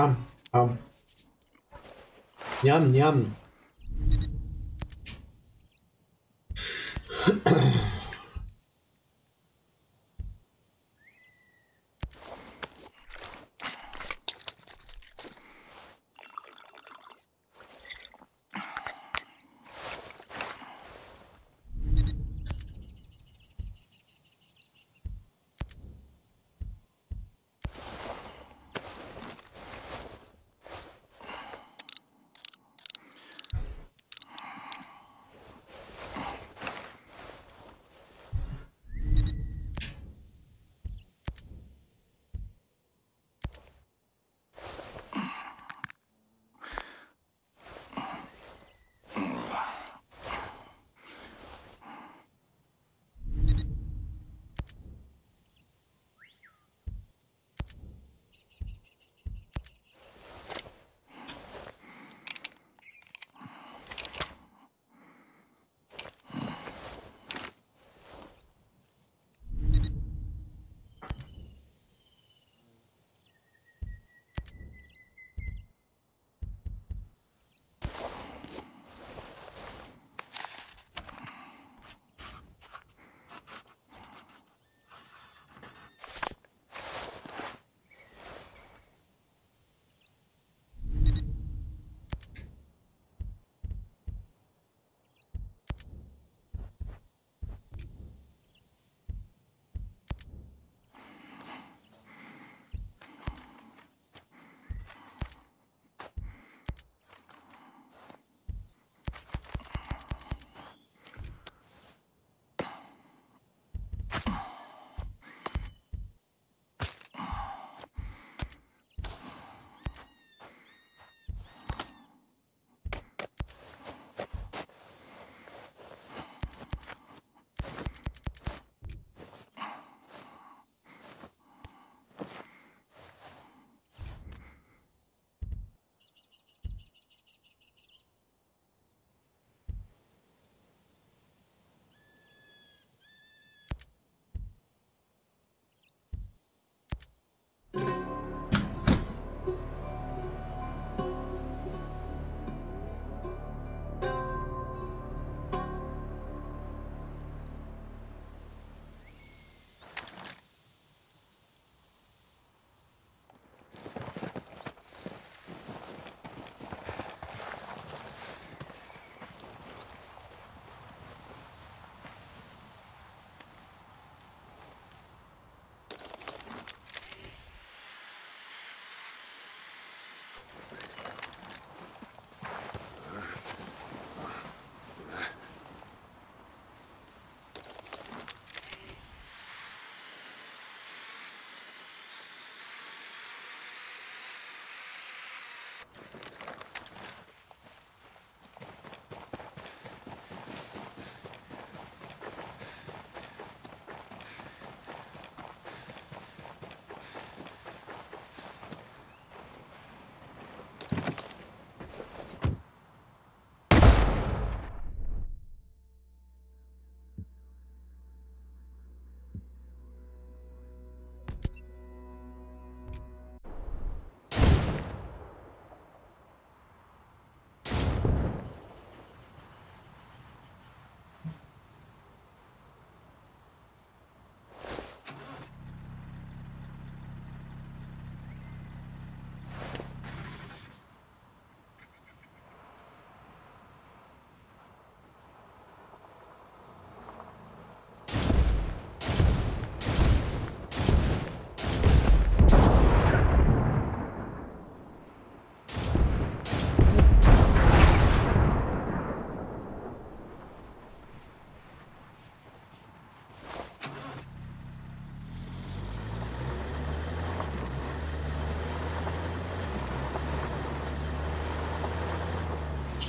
Ham, ham. Nhâm, nhâm.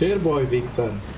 Stairboy Vixen.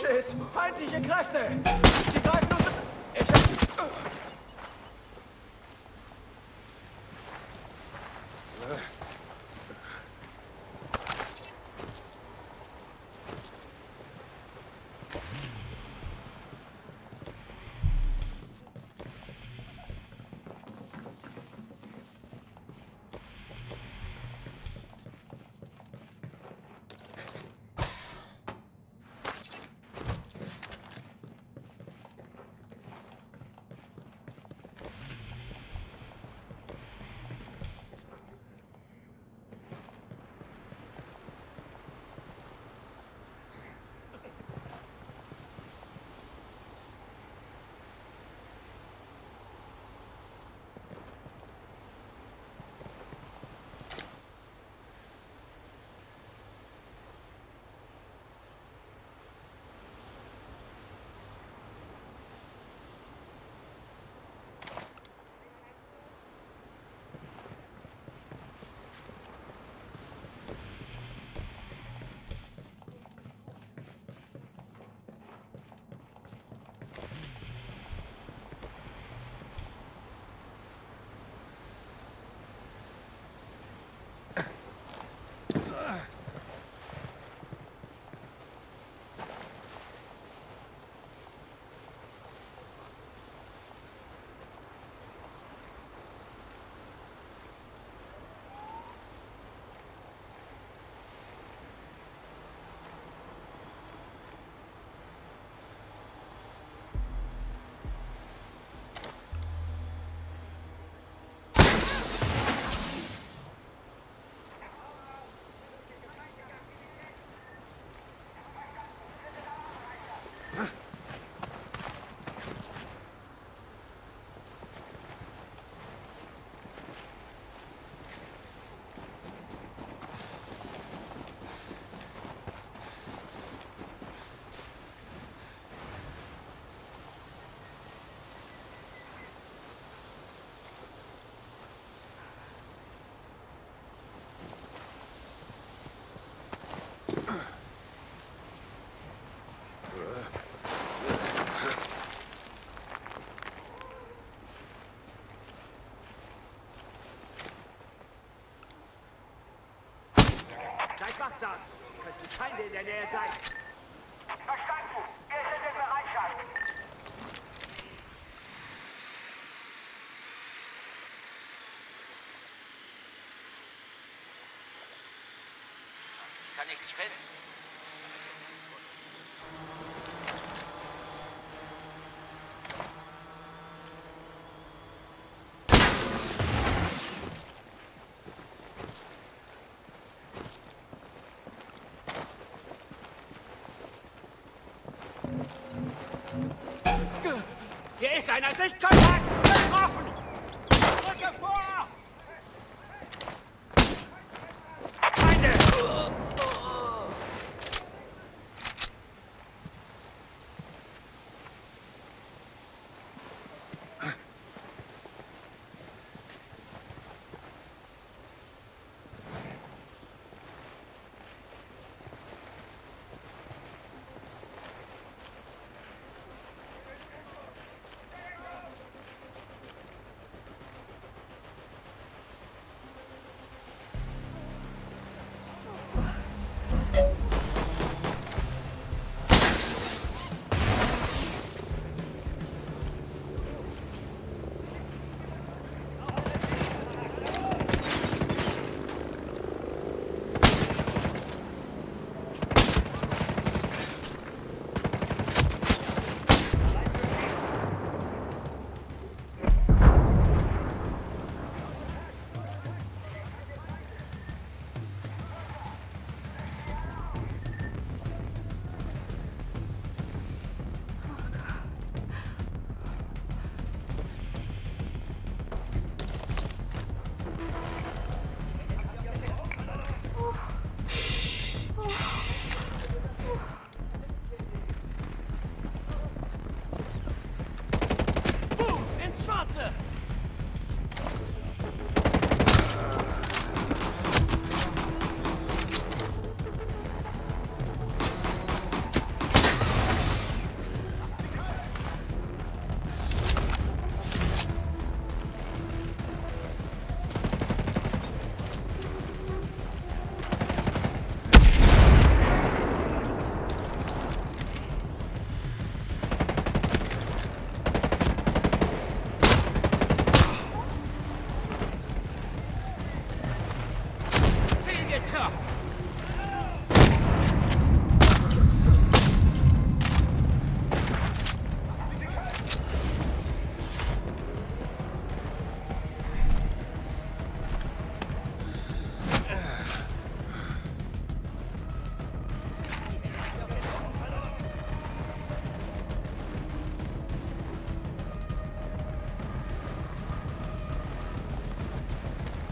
Shit! Feindliche Kräfte! Sie greifen uns... Ich hab... wachsam. Es könnten Feinde in der Nähe sein. Hier ist einer Sichtkontakt!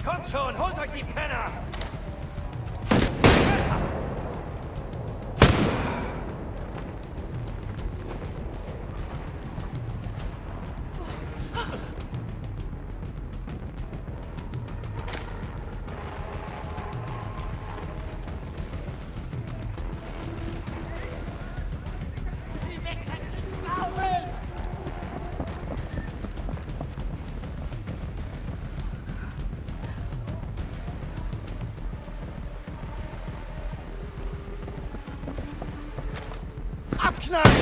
Kommt schon, holt euch die Penner! not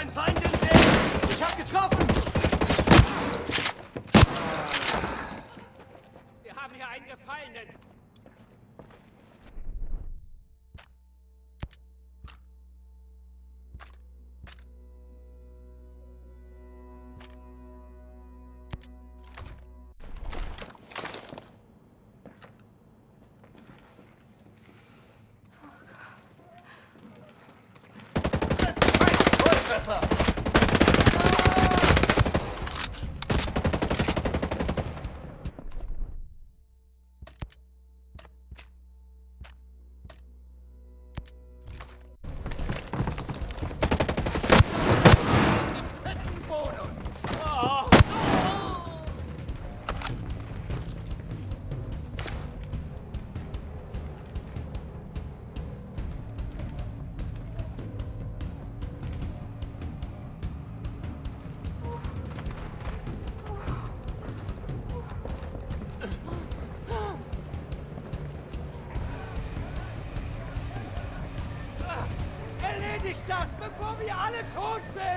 einen Feind im Ich hab getroffen! God's sake!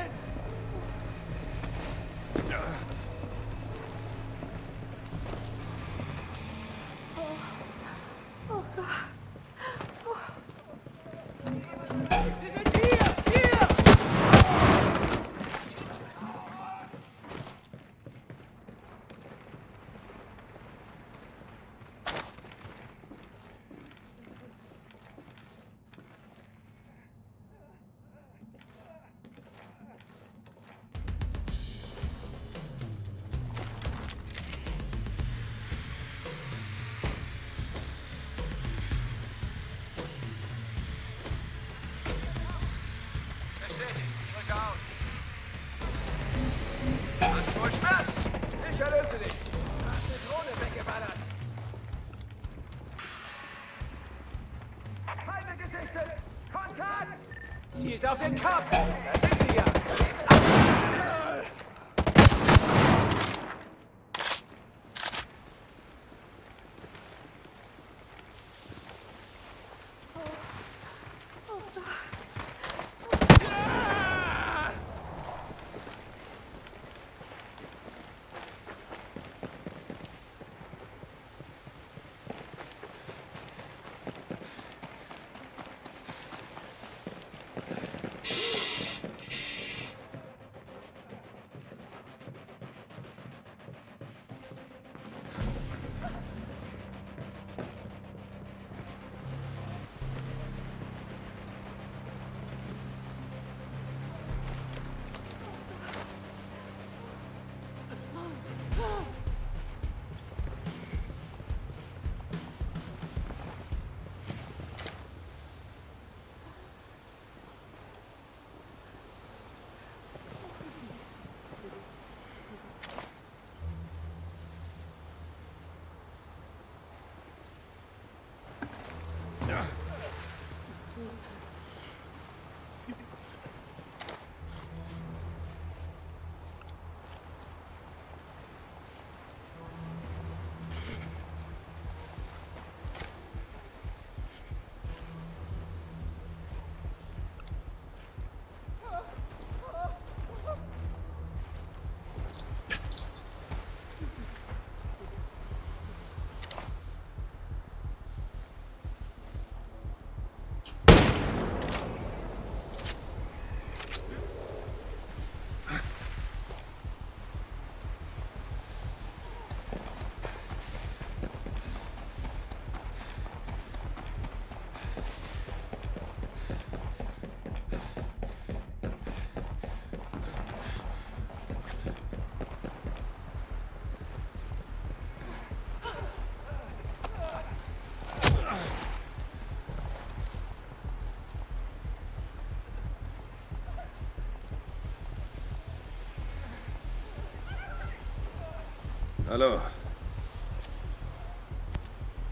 Hallo.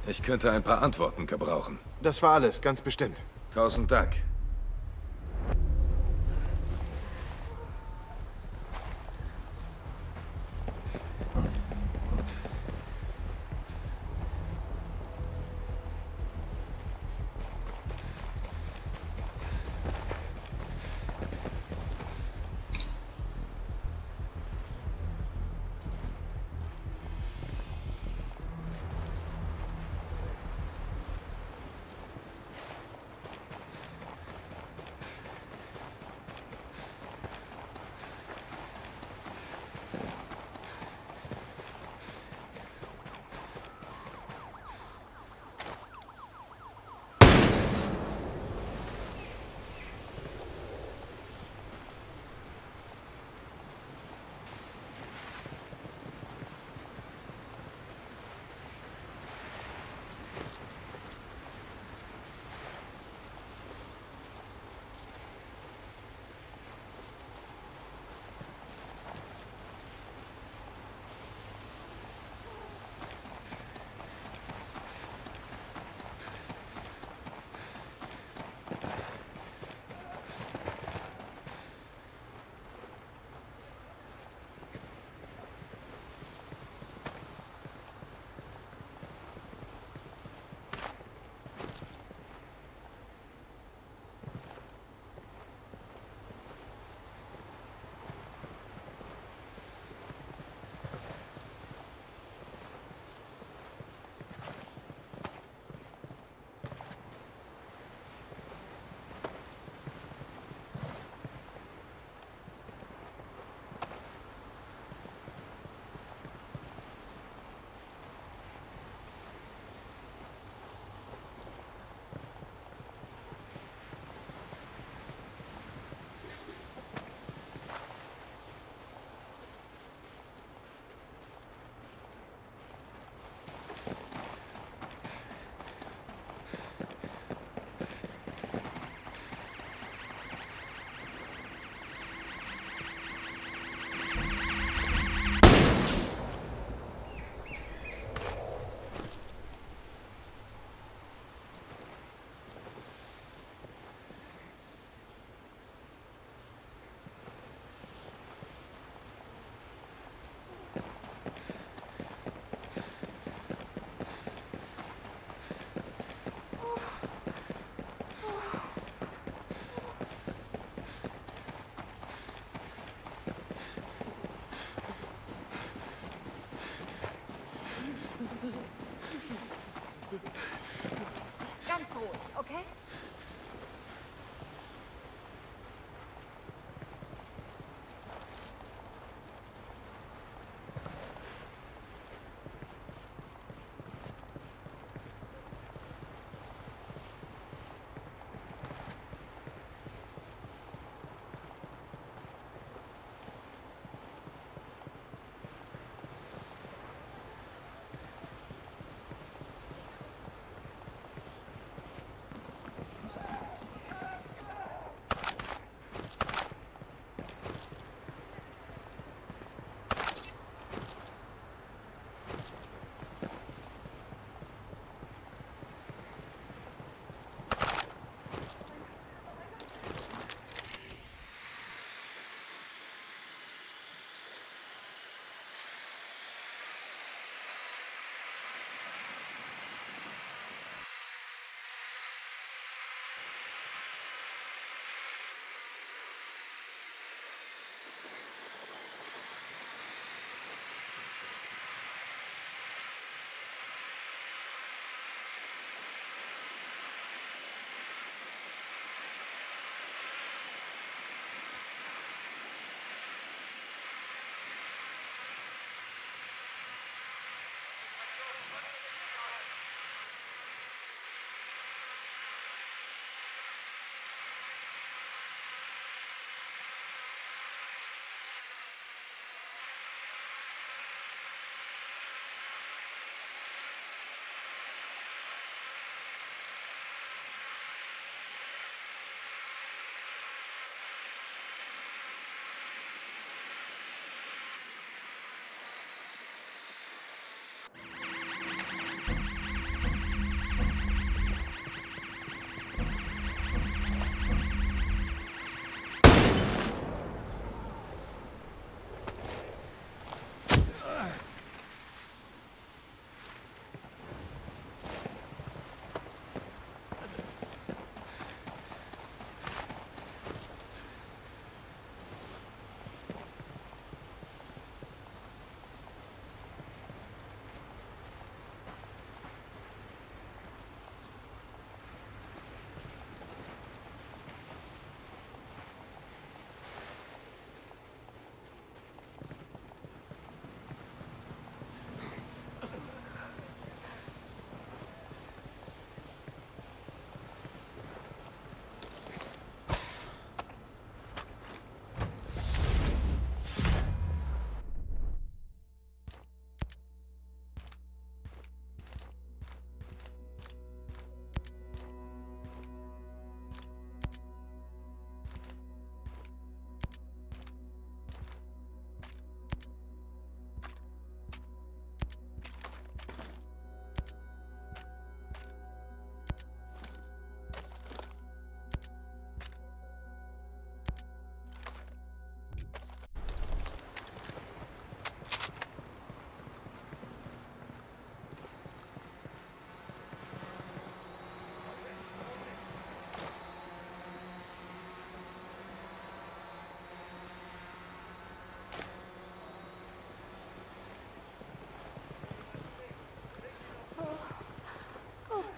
Ich könnte ein paar Antworten gebrauchen. Das war alles, ganz bestimmt. Tausend Dank.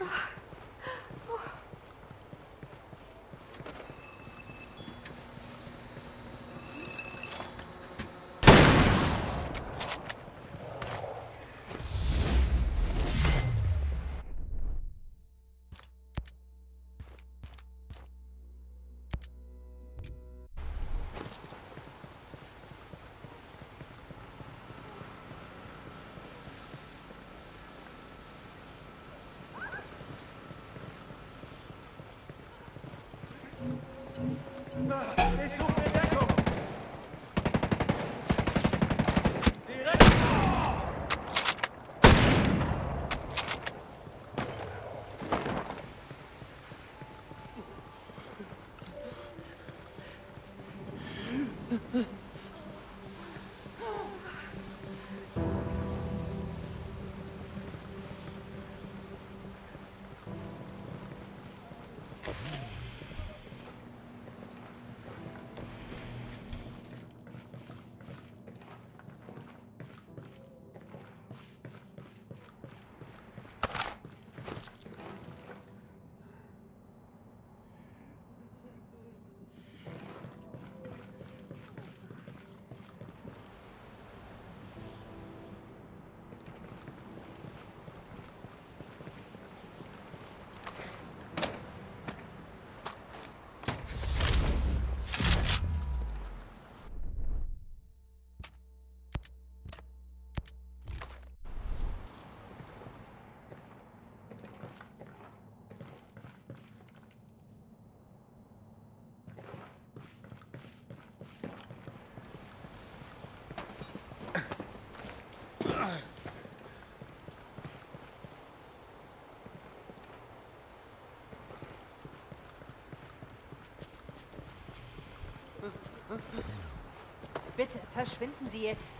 Oh. Eso Bitte, verschwinden Sie jetzt.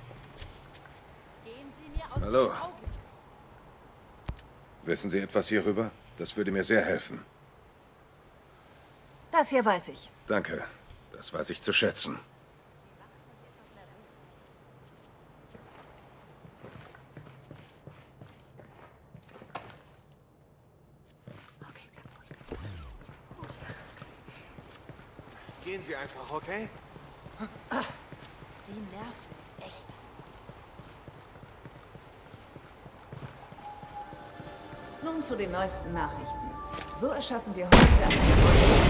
Gehen Sie mir aus Hallo. den Augen. Wissen Sie etwas hierüber? Das würde mir sehr helfen. Das hier weiß ich. Danke. Das weiß ich zu schätzen. Okay. Gehen Sie einfach, okay? Sie nerven. Echt. Nun zu den neuesten Nachrichten. So erschaffen wir heute